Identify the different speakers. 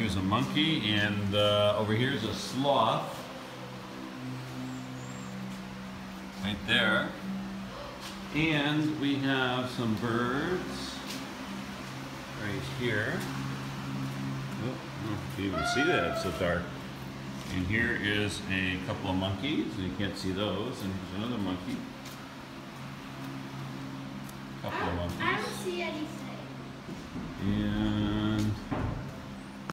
Speaker 1: Here's a monkey, and uh, over here is a sloth. Right there. And we have some birds right here. Oh, I Do you even see that, it's so dark. And here is a couple of monkeys, you can't see those. And here's another monkey. Couple of
Speaker 2: I, I don't see anything.